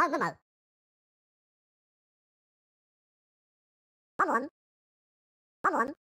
Mo mo mo. Come on. Come on.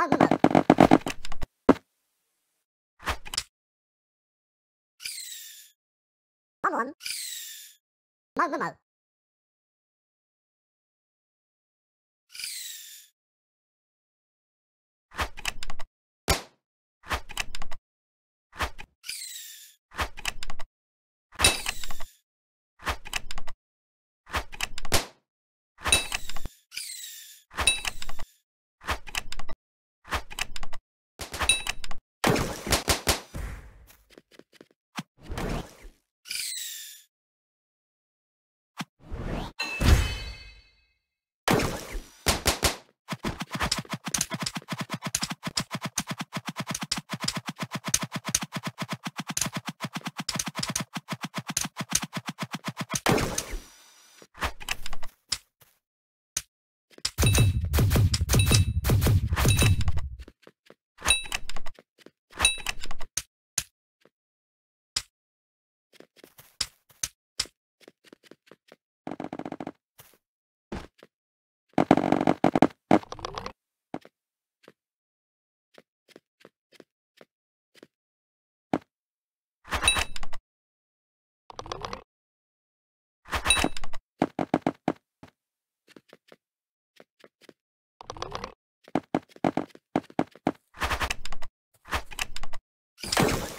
Mo mo mo. Come on. Mơ mơ mơ. you.